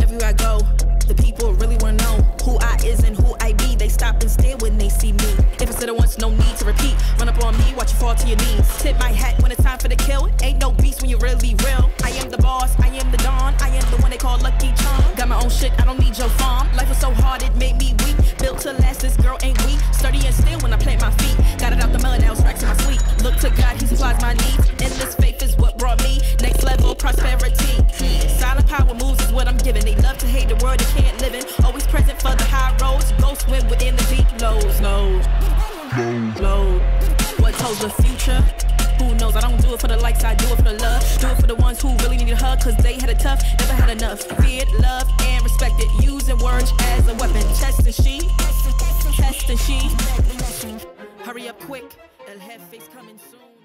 Everywhere I go, the people really wanna know who I is and who I be. They stop and stare when they see me. If I said it once, no need to repeat. Run up on me, watch you fall to your knees. Tip my hat when it's time for the kill. Ain't no beast when you really real. I am the boss, I am the don. I am the one they call Lucky Charm. Got my own shit, I don't need your farm. Life was so hard, it made me weak. Built to last, this girl ain't weak. Sturdy and still when I plant my feet. Got it out the mud, now it's racks in my sleep. Look to God, He supplies my needs. Endless faith. Love to hate the world they can't live in. Always present for the high roads. Go swim within the deep lows. Lows. Lows. What told the future? Who knows? I don't do it for the likes, I do it for the love. Do it for the ones who really need a hug, cause they had a tough, never had enough. Feared, loved, and respected. Using words as a weapon. Test and she. Test and she. Hurry up quick. El Jefe's coming soon.